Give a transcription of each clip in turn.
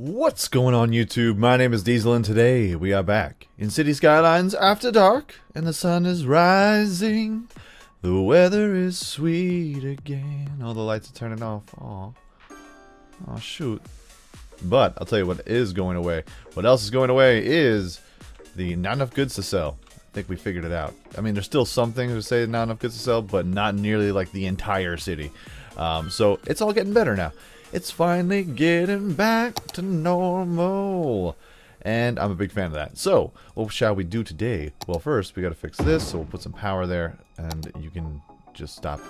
What's going on YouTube? My name is Diesel and today we are back in Cities Skylines after dark and the sun is rising. The weather is sweet again. All the lights are turning off. Aw. Aw, shoot. But I'll tell you what is going away. What else is going away is the not enough goods to sell. I think we figured it out. I mean, there's still some things to say not enough goods to sell, but not nearly like the entire city. Um, so it's all getting better now. It's finally getting back to normal. And I'm a big fan of that. So, what shall we do today? Well, first, we got to fix this. So we'll put some power there. And you can just stop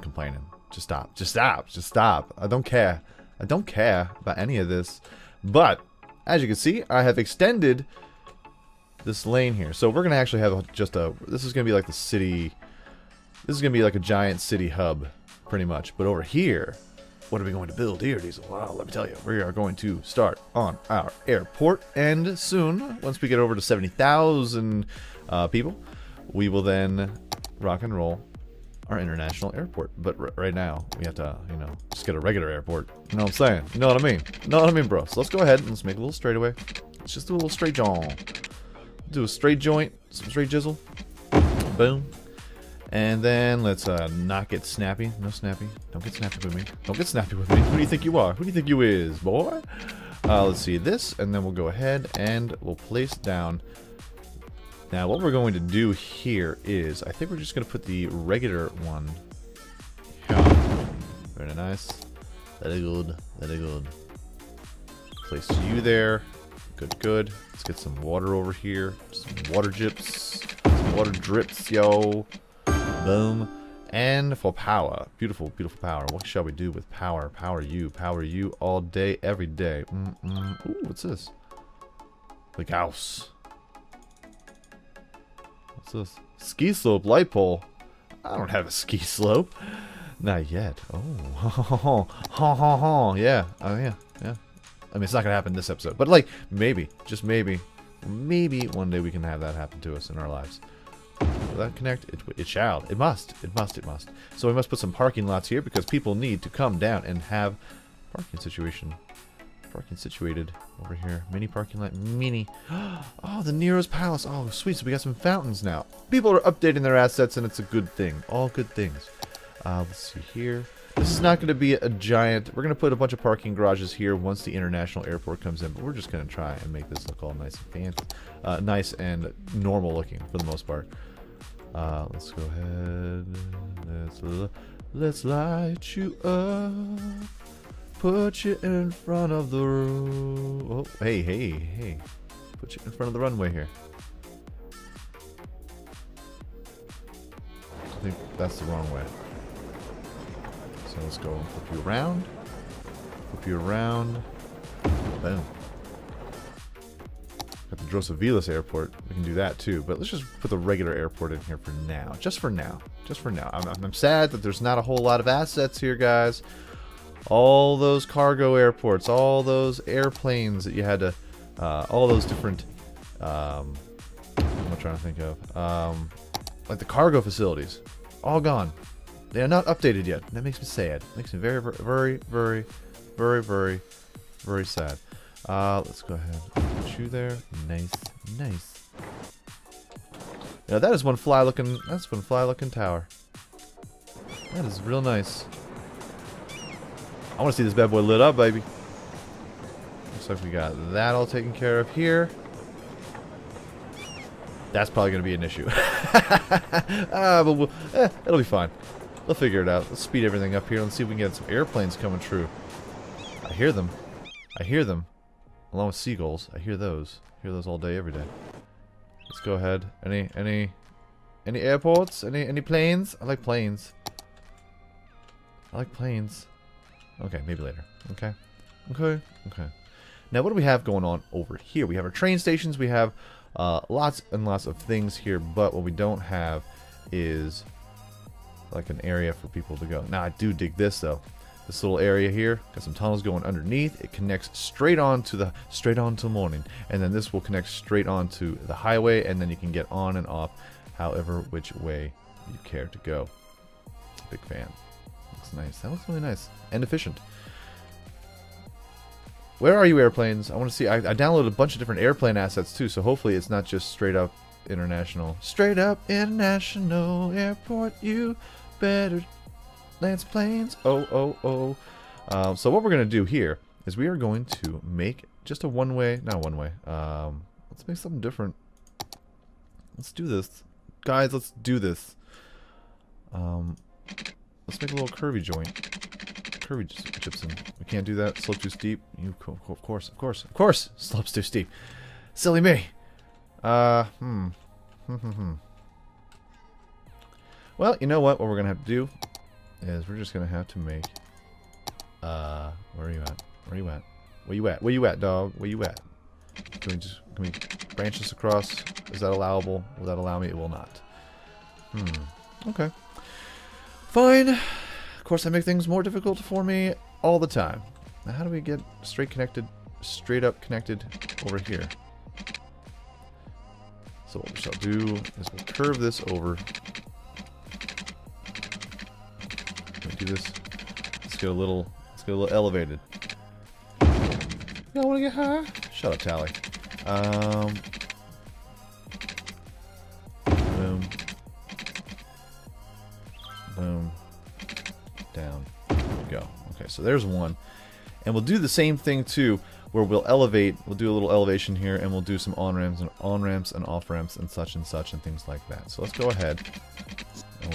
complaining. Just stop. Just stop. Just stop. I don't care. I don't care about any of this. But, as you can see, I have extended this lane here. So we're going to actually have just a... This is going to be like the city... This is going to be like a giant city hub, pretty much. But over here, what are we going to build here, Diesel? Well, let me tell you, we are going to start on our airport, and soon, once we get over to 70,000 uh, people, we will then rock and roll our international airport. But right now, we have to, you know, just get a regular airport. You know what I'm saying? You know what I mean? You know what I mean, bro? So let's go ahead and let's make a little straightaway. Let's just do a little straight joint. Do a straight joint, some straight jizzle. Boom. And then let's uh, not get snappy. No snappy. Don't get snappy with me. Don't get snappy with me. Who do you think you are? Who do you think you is, boy? Uh, let's see this, and then we'll go ahead and we'll place down. Now, what we're going to do here is, I think we're just going to put the regular one. Very nice. Very good. Very good. Place you there. Good, good. Let's get some water over here. Some water drips. Some water drips, yo. Boom. And for power. Beautiful, beautiful power. What shall we do with power? Power you. Power you all day, every day. Mm -mm. Ooh, what's this? The Gauss. What's this? Ski slope light pole. I don't have a ski slope. Not yet. Oh. Ha ha ha. Yeah. Oh, yeah. Yeah. I mean, it's not going to happen this episode. But, like, maybe. Just maybe. Maybe one day we can have that happen to us in our lives. That connect? It, it shall. It must. It must. It must. So we must put some parking lots here because people need to come down and have parking situation. Parking situated over here. Mini parking lot. Mini. Oh, the Nero's Palace. Oh, sweet. So we got some fountains now. People are updating their assets and it's a good thing. All good things. Uh, let's see here. This is not going to be a giant... We're going to put a bunch of parking garages here once the international airport comes in. But we're just going to try and make this look all nice and fancy. Uh, nice and normal looking for the most part. Uh, let's go ahead. Let's, let's light you up. Put you in front of the... Oh, hey, hey, hey. Put you in front of the runway here. I think that's the wrong way. So let's go flip you around. Flip you around. Boom. Got the Drosophilus airport. We can do that too. But let's just put the regular airport in here for now. Just for now. Just for now. I'm, I'm sad that there's not a whole lot of assets here, guys. All those cargo airports, all those airplanes that you had to, uh, all those different, um, what am I trying to think of? Um, like the cargo facilities, all gone. They are not updated yet. That makes me sad. Makes me very, very, very, very, very, very sad. Uh, let's go ahead. Put you there. Nice, nice. Yeah, that is one fly looking. That's one fly looking tower. That is real nice. I want to see this bad boy lit up, baby. Looks like we got that all taken care of here. That's probably going to be an issue. ah, but we'll, eh, it'll be fine. We'll figure it out. Let's speed everything up here. Let's see if we can get some airplanes coming true. I hear them. I hear them. Along with seagulls. I hear those. I hear those all day, every day. Let's go ahead. Any, any, any airports? Any, any planes? I like planes. I like planes. Okay, maybe later. Okay. Okay. Okay. Now, what do we have going on over here? We have our train stations. We have uh, lots and lots of things here, but what we don't have is like an area for people to go. Now, I do dig this, though. This little area here, got some tunnels going underneath. It connects straight on to the straight on to morning, and then this will connect straight on to the highway, and then you can get on and off, however which way you care to go. Big fan. Looks nice. That looks really nice and efficient. Where are you, airplanes? I want to see. I, I downloaded a bunch of different airplane assets too, so hopefully it's not just straight up international. Straight up international airport, you better lands planes. Oh, oh, oh. Um, so what we're going to do here is we are going to make just a one-way, not one-way. Um, let's make something different. Let's do this. Guys, let's do this. Um, let's make a little curvy joint. Curvy gypsum. We can't do that. Slope too steep. You, of course, of course, of course. Slope's too steep. Silly me. Uh, hmm. Hmm, hmm, hmm. Well, you know what? What we're going to have to do is we're just to have to make... Uh, where are you at? Where are you at? Where you at? Where you at, dog? Where you at? Can we just... Can we branch this across? Is that allowable? Will that allow me? It will not. Hmm. Okay. Fine. Of course, I make things more difficult for me all the time. Now, how do we get straight connected, straight up connected over here? So what we shall do is we'll curve this over. Do this? Let's get a little, let's get a little elevated. You don't want to get high? Shut up, Tally. Um, boom. Boom. Down. Go. Okay, so there's one. And we'll do the same thing too where we'll elevate, we'll do a little elevation here, and we'll do some on-ramps and on-ramps and off-ramps and such and such and things like that. So let's go ahead,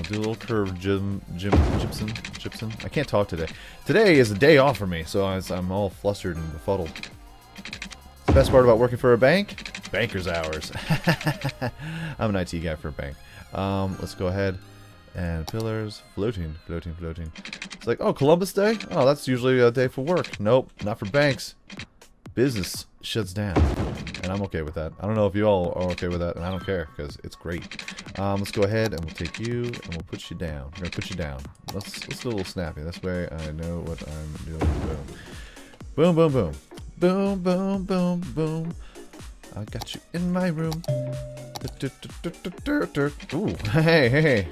we'll do a little curve Jim, Jim, gypsum, gypsum. I can't talk today. Today is a day off for me, so I'm all flustered and befuddled. The best part about working for a bank? Banker's hours. I'm an IT guy for a bank. Um, let's go ahead and pillars, floating, floating, floating. It's like, oh, Columbus Day? Oh, that's usually a day for work. Nope, not for banks business shuts down. And I'm okay with that. I don't know if you all are okay with that, and I don't care, because it's great. Um, let's go ahead and we'll take you, and we'll put you down. We're going to put you down. Let's, let's do a little snappy. This way I know what I'm doing. Boom. Boom, boom, boom. Boom, boom, boom, boom. I got you in my room. Ooh, hey, hey.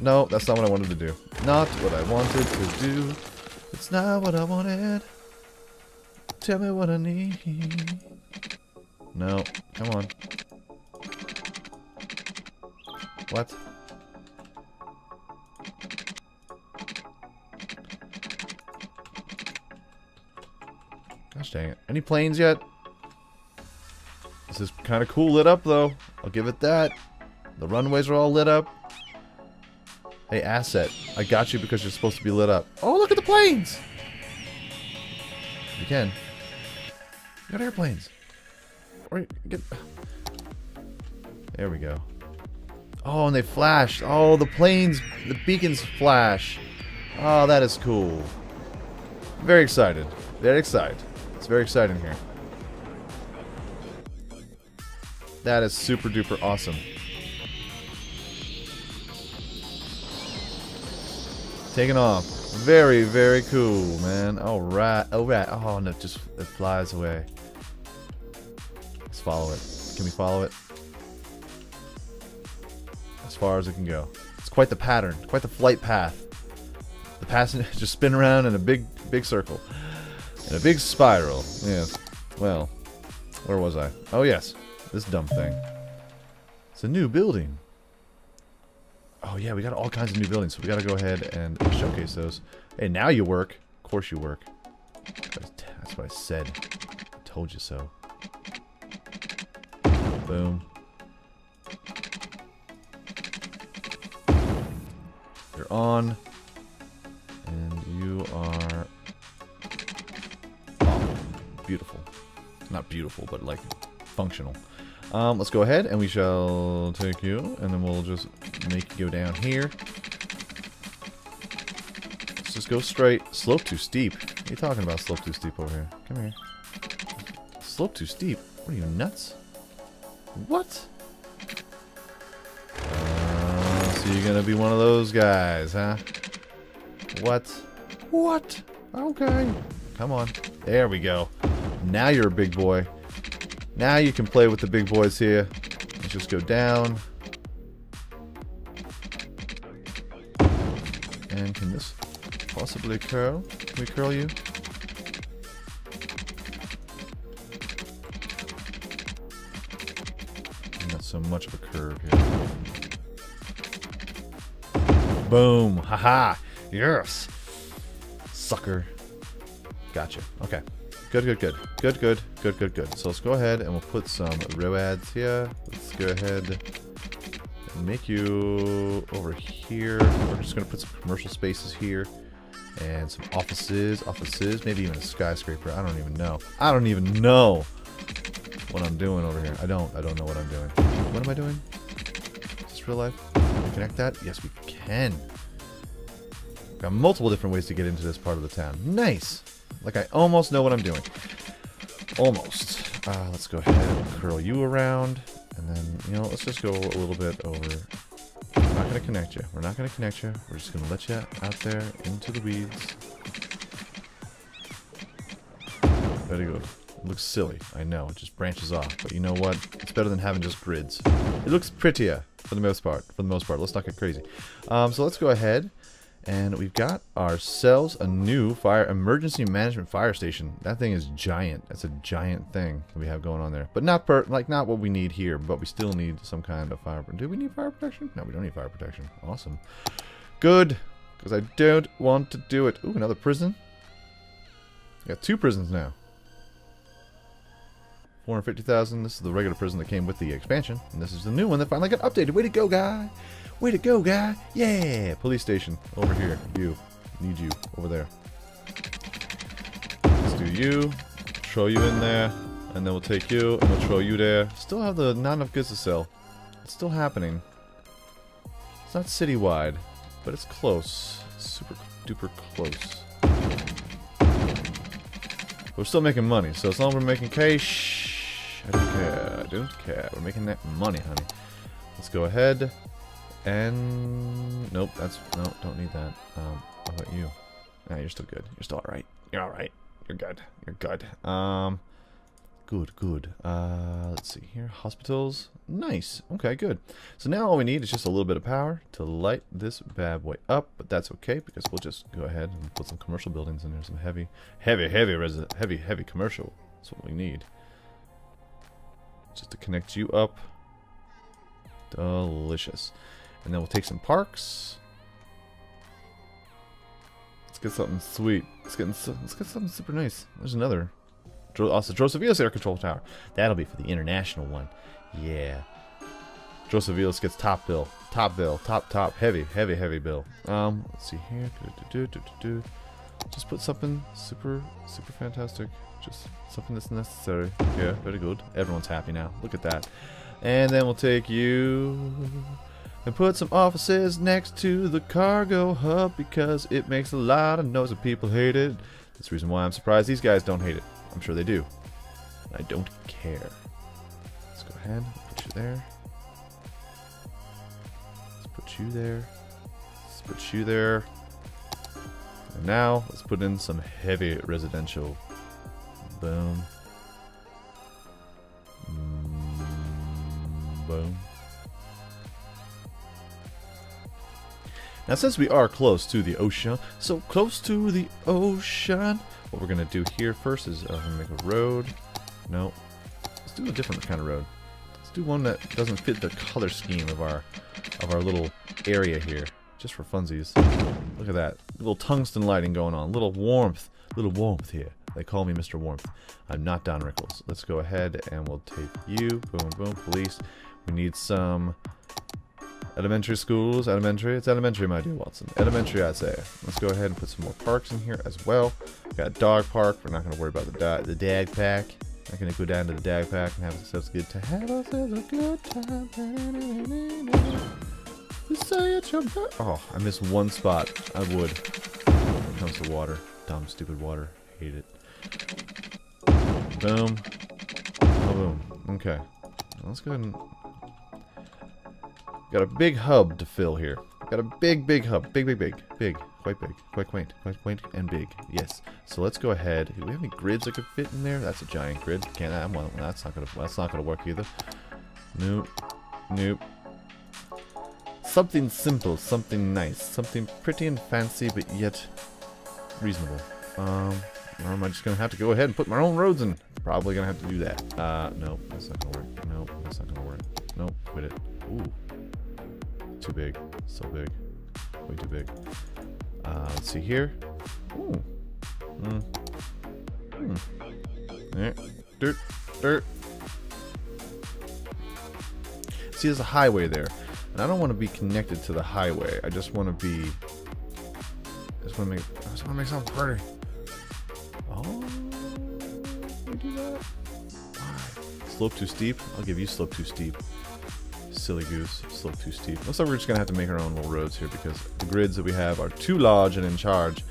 No, that's not what I wanted to do. Not what I wanted to do. It's not what I wanted. Tell me what I need. No, come on. What? Gosh dang it. Any planes yet? This is kind of cool lit up, though. I'll give it that. The runways are all lit up. Hey, asset. I got you because you're supposed to be lit up. Oh, look at the planes! You can. Got airplanes. Right, get... There we go. Oh, and they flash. Oh, the planes, the beacons flash. Oh, that is cool. Very excited. Very excited. It's very exciting here. That is super duper awesome. Taking off. Very, very cool, man. Alright, alright. Oh, no, just it flies away. Let's follow it. Can we follow it? As far as it can go. It's quite the pattern, quite the flight path. The passenger just spin around in a big, big circle. In a big spiral. Yes. Well, where was I? Oh, yes. This dumb thing. It's a new building. Oh, yeah, we got all kinds of new buildings, so we got to go ahead and showcase those. Hey, now you work. Of course you work. That's what I said. I told you so. Boom. You're on. And you are... Beautiful. Not beautiful, but like functional. Um, let's go ahead and we shall take you and then we'll just make you go down here. Let's just go straight. Slope too steep. What are you talking about slope too steep over here? Come here. Slope too steep? What are you, nuts? What? Uh, so you're gonna be one of those guys, huh? What? What? Okay. Come on. There we go. Now you're a big boy. Now you can play with the big boys here. Let's just go down. And can this possibly curl? Can we curl you? Much of a curve here. Boom. Haha. Yes. Sucker. Gotcha. Okay. Good, good, good. Good, good, good, good, good. So let's go ahead and we'll put some row ads here. Let's go ahead and make you over here. We're just going to put some commercial spaces here and some offices, offices, maybe even a skyscraper. I don't even know. I don't even know what I'm doing over here. I don't. I don't know what I'm doing. What am I doing? Is this real life? Can we connect that? Yes, we can. Got multiple different ways to get into this part of the town. Nice. Like I almost know what I'm doing. Almost. Uh, let's go ahead and curl you around. And then, you know, let's just go a little bit over. We're not going to connect you. We're not going to connect you. We're just going to let you out there into the weeds. Very good. Looks silly. I know. It just branches off. But you know what? It's better than having just grids. It looks prettier for the most part. For the most part. Let's not get crazy. Um, so let's go ahead and we've got ourselves a new fire emergency management fire station. That thing is giant. That's a giant thing that we have going on there. But not per like not what we need here, but we still need some kind of fire. Do we need fire protection? No, we don't need fire protection. Awesome. Good. Because I don't want to do it. Ooh, another prison. We got two prisons now. 450,000. This is the regular prison that came with the expansion. And this is the new one that finally got updated. Way to go, guy. Way to go, guy. Yeah. Police station. Over here. You. Need you. Over there. Let's do you. Throw you in there. And then we'll take you and we'll throw you there. Still have the not enough goods to sell. It's still happening. It's not citywide, but it's close. super duper close. We're still making money, so as long as we're making cash, don't care. We're making that money, honey. Let's go ahead and nope, that's no, don't need that. Um, how about you? Nah, you're still good. You're still all right. You're all right. You're good. You're good. Um, good, good. Uh, let's see here. Hospitals. Nice. Okay, good. So now all we need is just a little bit of power to light this bad boy up, but that's okay because we'll just go ahead and put some commercial buildings in there. Some heavy, heavy, heavy, heavy, heavy commercial. That's what we need. Just to connect you up. Delicious. And then we'll take some parks. Let's get something sweet. Let's get, let's get something super nice. There's another. Also, Drosophilus Air Control Tower. That'll be for the international one. Yeah. Drosophilus gets top bill. Top bill. Top, top. Heavy, heavy, heavy bill. Um, let's see here. Do, do, do, Just put something super, super fantastic. Just something that's necessary. Yeah, very good. Everyone's happy now. Look at that. And then we'll take you and put some offices next to the cargo hub because it makes a lot of noise and people hate it. That's the reason why I'm surprised these guys don't hate it. I'm sure they do. I don't care. Let's go ahead, put you there. Let's put you there. Let's put you there. Now, let's put in some heavy residential. Boom. Mm, boom. Now since we are close to the ocean, so close to the ocean, what we're going to do here first is uh, make a road. No, let's do a different kind of road. Let's do one that doesn't fit the color scheme of our of our little area here, just for funsies. Look at that, little tungsten lighting going on, little warmth, little warmth here. They call me Mr. Warmth. I'm not Don Rickles. Let's go ahead and we'll take you. Boom, boom, police. We need some Elementary schools, elementary. It's elementary, my dear Watson. Elementary, I'd say. Let's go ahead and put some more parks in here as well. We got a dog park. We're not going to worry about the the dag pack. We're going to go down to the dag pack and have ourselves a good time. Have ourselves a good time. Oh, I missed one spot. I would. When it comes to water. Dumb, stupid water. Hate it. Boom. Oh, boom. Okay. Let's go ahead and Got a big hub to fill here. Got a big, big hub. Big, big, big. Big. Quite big. Quite quaint. Quite quaint and big. Yes. So let's go ahead. Do we have any grids that could fit in there? That's a giant grid. Can't one? That's not gonna. That's not gonna work either. Nope. Nope. Something simple. Something nice. Something pretty and fancy, but yet reasonable. Um. Or am I just gonna have to go ahead and put my own roads in? Probably gonna have to do that. Uh, no, that's not gonna work. No, that's not gonna work. Nope, quit it. Ooh. Too big. So big. Way too big. Uh, let's see here. Ooh. Mm. Hmm. Yeah. Dirt. Dirt. See, there's a highway there. I don't want to be connected to the highway. I just want to be... I just want to make... I just want to make something pretty. Oh... Do that? Why? Slope too steep? I'll give you slope too steep. Silly goose. Slope too steep. Looks like we're just to have to make our own little roads here because the grids that we have are too large and in charge.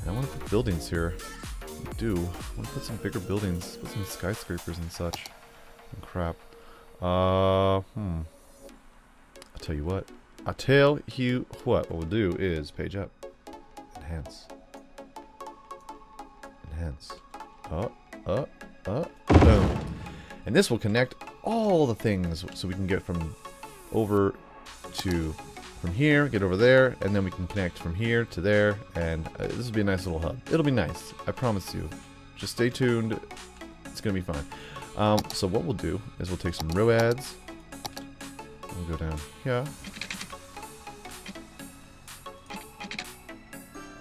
And I want to put buildings here. I do. I want to put some bigger buildings. Put some skyscrapers and such. And crap. Uh, hmm. Tell you what. I'll tell you what. What we'll do is page up. Enhance. Enhance. Up, up, up, boom. And this will connect all the things so we can get from over to from here, get over there, and then we can connect from here to there, and uh, this will be a nice little hub. It'll be nice, I promise you. Just stay tuned, it's gonna be fine. Um, so what we'll do is we'll take some roads, we'll go down here,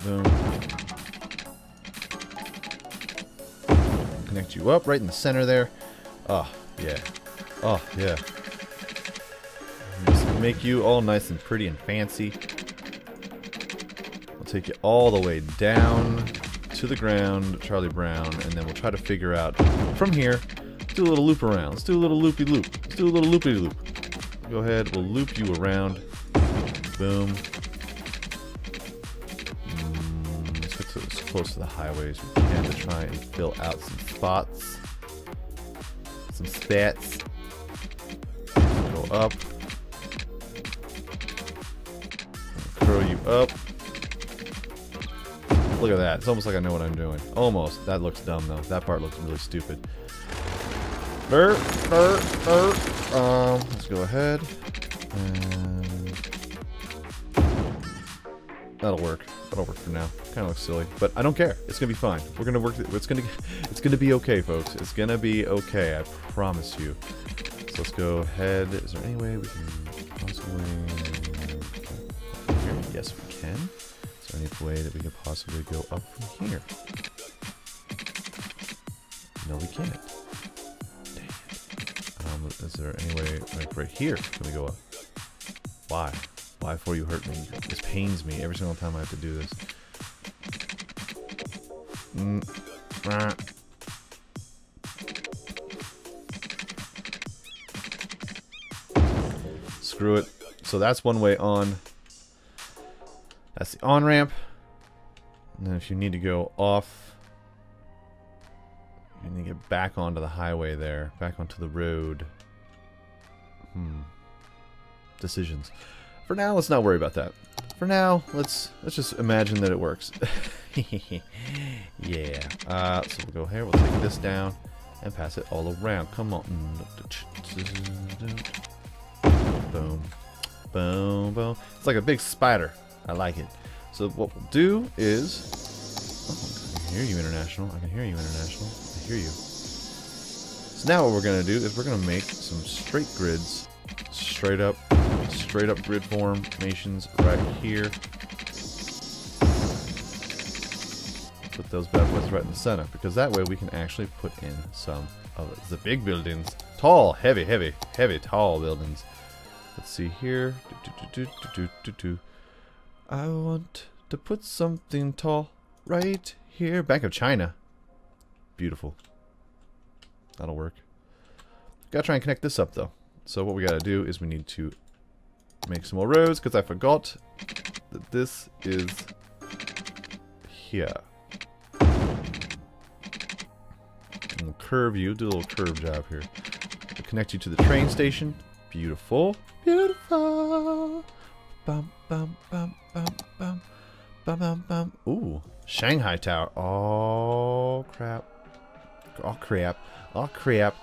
boom, connect you up right in the center there. Oh, yeah. Oh, yeah. Just make you all nice and pretty and fancy. We'll take you all the way down to the ground, Charlie Brown, and then we'll try to figure out from here. do a little loop around. Let's do a little loopy loop. Let's do a little loopy loop. Go ahead, we'll loop you around. Boom. Mm, let's get to as close to the highways we can to try and fill out some spots. Some spats. Go up. Curl you up. Look at that. It's almost like I know what I'm doing. Almost. That looks dumb, though. That part looks really stupid. Burr, burr, burr. Um, let's go ahead. And that'll work. That'll work for now. Kind of looks silly, but I don't care. It's gonna be fine. We're gonna work. It's gonna. It's gonna be okay, folks. It's gonna be okay. I promise you. So let's go ahead. Is there any way we can possibly? Uh, here? Yes, we can. Is there any way that we could possibly go up from here? No, we can't. Is there any way, like right here, can we go up? Why? Why for you hurt me? This pains me every single time I have to do this. Mm. Screw it. So that's one way on. That's the on-ramp. And then if you need to go off, you need to get back onto the highway there. Back onto the road. Hmm. Decisions. For now, let's not worry about that. For now, let's let's just imagine that it works. yeah. Uh, so we'll go here. We'll take this down and pass it all around. Come on. Boom. Boom, boom. It's like a big spider. I like it. So what we'll do is... Oh, I can hear you, International. I can hear you, International. I hear you. So now what we're going to do is we're going to make some straight grids. Straight up. Straight up grid formations right here. Put those bad boys right in the center. Because that way we can actually put in some of the big buildings. Tall, heavy, heavy, heavy, tall buildings. Let's see here. Do, do, do, I want to put something tall right here. Bank of China. Beautiful. That'll work. Gotta try and connect this up though. So what we gotta do is we need to make some more roads because I forgot that this is here. And we'll curve you, do a little curve job here. We'll connect you to the train station. Beautiful. Beautiful. Bum, bum, bum, bum, bum. Bum, bum, bum. Ooh. Shanghai Tower. Oh, crap. Oh, crap. Oh, crap.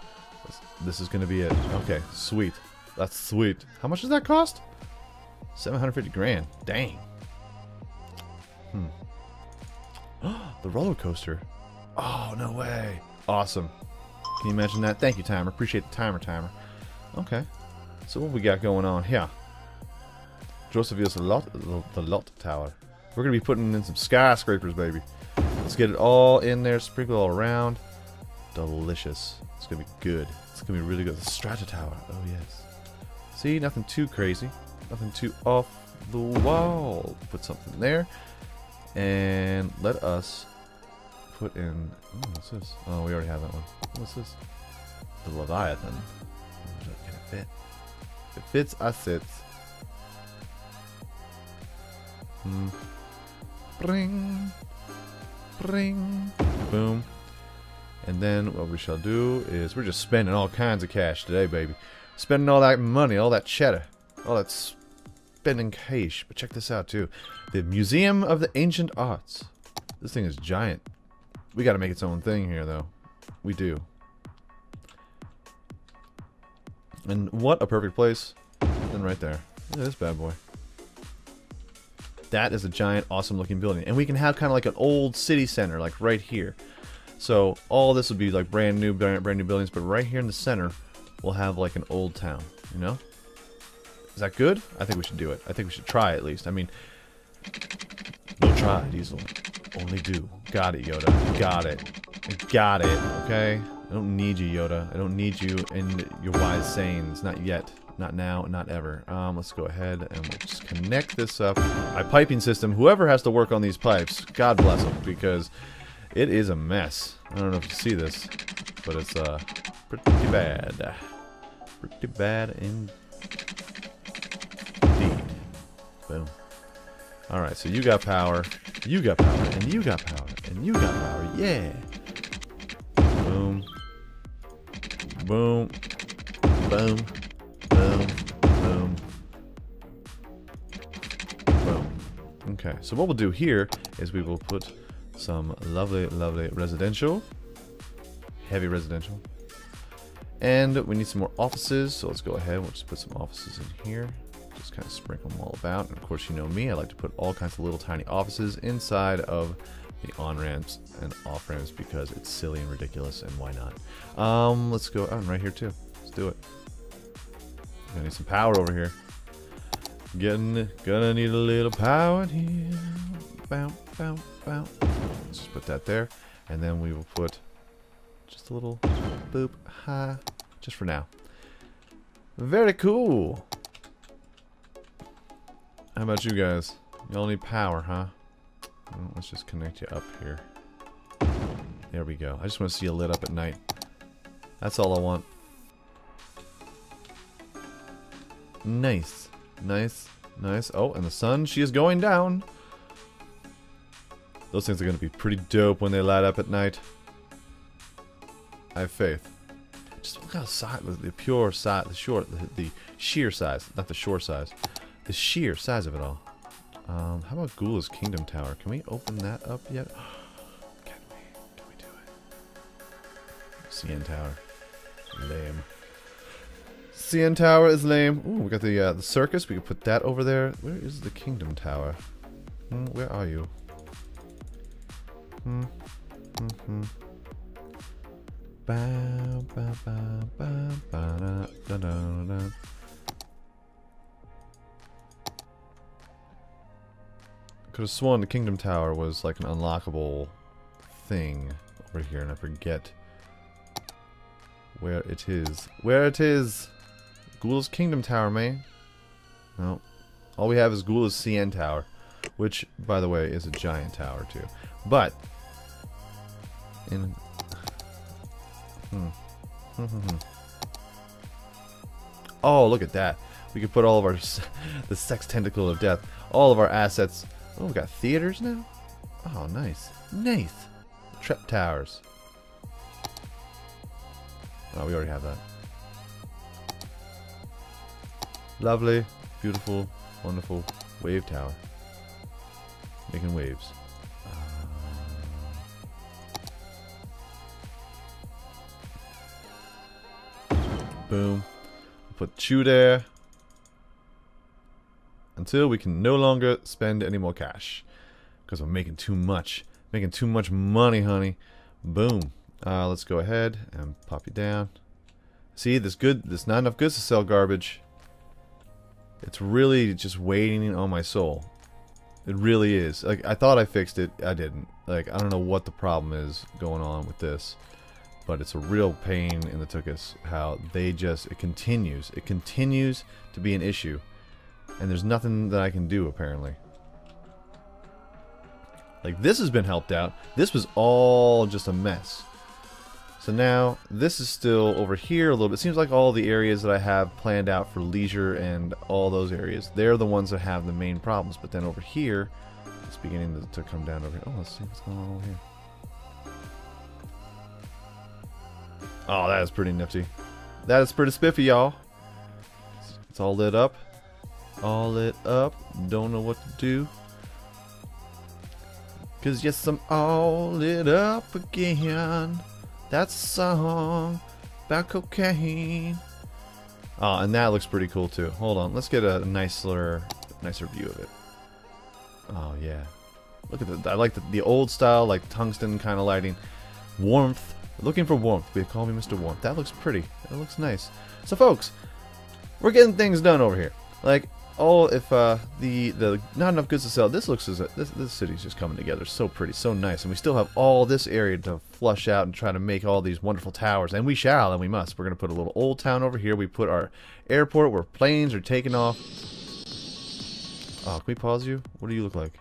This, is going to be it. Okay, sweet. That's sweet. How much does that cost? 750 grand. Dang. Hmm. the roller coaster. Oh, no way. Awesome. Can you imagine that? Thank you, timer. Appreciate the timer, timer. Okay. So what we got going on here? Josephus lot the lot tower. We're gonna be putting in some skyscrapers, baby. Let's get it all in there, sprinkle all around. Delicious. It's gonna be good. It's gonna be really good. The strata tower. Oh yes. See, nothing too crazy. Nothing too off the wall. Put something there. And let us put in... Oh, what's this? Oh, we already have that one. What's this? The Leviathan. Can it fit? If it fits, I sit. Hmm. Bring. Bring. Boom. And then what we shall do is we're just spending all kinds of cash today, baby. Spending all that money, all that cheddar, all that spending cash. But check this out, too. The Museum of the Ancient Arts. This thing is giant. We got to make its own thing here, though. We do. And what a perfect place. And right there. Look at this bad boy. That is a giant, awesome looking building. And we can have kind of like an old city center, like right here. So all this would be like brand new, brand, brand new buildings. But right here in the center, we'll have like an old town, you know? Is that good? I think we should do it. I think we should try at least. I mean, no try, Diesel. Only do. Got it, Yoda. Got it. Got it, okay? I don't need you, Yoda. I don't need you and your wise sayings. Not yet. Not now, not ever. Um, let's go ahead and we'll just connect this up. My piping system, whoever has to work on these pipes, God bless them, because it is a mess. I don't know if you see this, but it's uh, pretty bad. Pretty bad indeed. Boom. Alright, so you got power, you got power, and you got power, and you got power. Yeah. Boom. Boom. Boom. Boom. Boom. Boom. Okay, so what we'll do here is we will put some lovely, lovely residential. Heavy residential. And we need some more offices, so let's go ahead. We'll just put some offices in here. Just kind of sprinkle them all about. And of course, you know me, I like to put all kinds of little tiny offices inside of the on-ramps and off-ramps because it's silly and ridiculous, and why not? Um, let's go, oh, right here too. Let's do it. I need some power over here. Getting, gonna need a little power in here. Bow, bow, bow. Let's just put that there. And then we will put just a little boop, ha, just for now. Very cool. How about you guys? Y'all need power, huh? Well, let's just connect you up here. There we go. I just want to see you lit up at night. That's all I want. Nice. Nice. Nice. Oh, and the sun, she is going down. Those things are going to be pretty dope when they light up at night. I have faith. Just look how size, the pure size, the short, the, the sheer size, not the shore size, the sheer size of it all. Um, how about Gula's Kingdom Tower? Can we open that up yet? Can we? Can we do it? CN Tower. Lame. CN Tower is lame. Ooh, we got the uh, the circus. We can put that over there. Where is the Kingdom Tower? Hmm, where are you? Hmm. Hmm. hmm. Da, da. Could have sworn the Kingdom Tower was like an unlockable thing over here, and I forget where it is. Where it is! Ghoul's Kingdom Tower, man. No. All we have is Ghoul's CN Tower, which, by the way, is a giant tower, too. But, in... Hmm. oh, look at that. We could put all of our... the sex tentacle of death. All of our assets Oh, we got theaters now? Oh, nice. Nice. Trap towers. Oh, we already have that. Lovely, beautiful, wonderful wave tower. Making waves. Boom. Put you there. Until we can no longer spend any more cash. Because we're making too much. Making too much money honey. Boom. Uh, let's go ahead and pop you down. See this good there's not enough goods to sell garbage. It's really just waiting on my soul. It really is. Like, I thought I fixed it. I didn't. Like, I don't know what the problem is going on with this. But it's a real pain in the tuchus how they just, it continues. It continues to be an issue. And there's nothing that I can do, apparently. Like, this has been helped out. This was all just a mess. So now, this is still over here a little bit. It seems like all the areas that I have planned out for leisure and all those areas, they're the ones that have the main problems. But then over here, it's beginning to, to come down over here. Oh, let's see what's going on over here. Oh, that is pretty nifty. That is pretty spiffy, y'all. It's, all lit up. All lit up. Don't know what to do. Cause yes, I'm all lit up again. That's a song about cocaine. Oh, and that looks pretty cool too. Hold on, let's get a nicer, nicer view of it. Oh yeah, look at the. I like the, the old style, like tungsten kind of lighting. Warmth. Looking for warmth. They call me Mr. Warmth. That looks pretty. That looks nice. So folks, we're getting things done over here. Like oh, if uh, the the not enough goods to sell. This looks as a, this this city's just coming together so pretty, so nice, and we still have all this area to flush out and try to make all these wonderful towers, and we shall, and we must. We're gonna put a little old town over here. We put our airport where planes are taking off. Oh, can we pause you? What do you look like?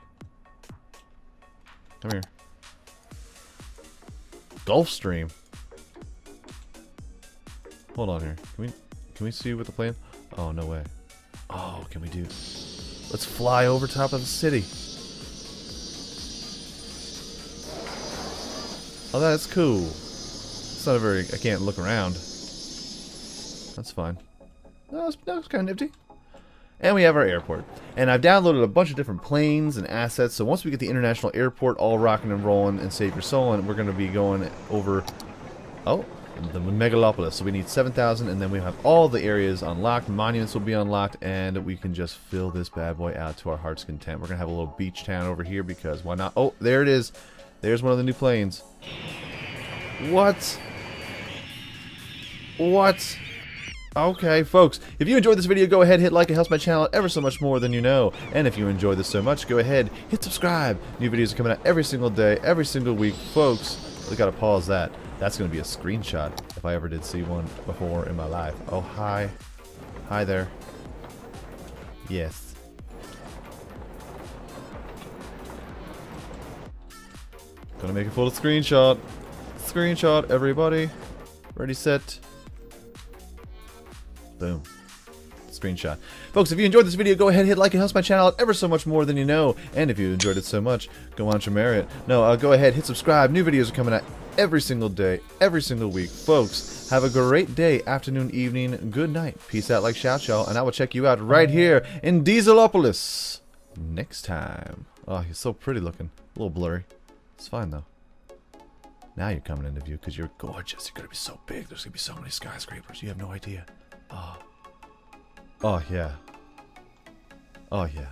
Come here. Gulfstream. Hold on here. Can we can we see what the plane? Oh no way. Oh, can we do... Let's fly over top of the city. Oh, that's cool. It's not a very... I can't look around. That's fine. No, that's, that's kind of nifty. And we have our airport. And I've downloaded a bunch of different planes and assets. So once we get the international airport all rocking and rolling and save your soul, and we're going to be going over... Oh, the megalopolis. So we need 7,000 and then we have all the areas unlocked. Monuments will be unlocked and we can just fill this bad boy out to our heart's content. We're going to have a little beach town over here because why not? Oh, there it is. There's one of the new planes. What? What? Okay, folks, if you enjoyed this video, go ahead, and hit like, it helps my channel ever so much more than you know. And if you enjoyed this so much, go ahead, hit subscribe. New videos are coming out every single day, every single week. Folks, we gotta pause that. That's going to be a screenshot if I ever did see one before in my life. Oh, hi. Hi there. Yes. Gonna make a full screenshot. Screenshot, everybody. Ready, set. Boom screenshot. Folks, if you enjoyed this video, go ahead and hit like. It helps my channel out ever so much more than you know. And if you enjoyed it so much, go on to marry it. No, uh, go ahead, hit subscribe. New videos are coming out every single day, every single week. Folks, have a great day, afternoon, evening, good night. Peace out like shout y'all, and I will check you out right here in Dieselopolis next time. Oh, he's so pretty looking. A little blurry. It's fine though. Now you're coming into view because you're gorgeous. You're going to be so big. There's going to be so many skyscrapers. You have no idea. Oh. Oh, yeah. Oh, yeah.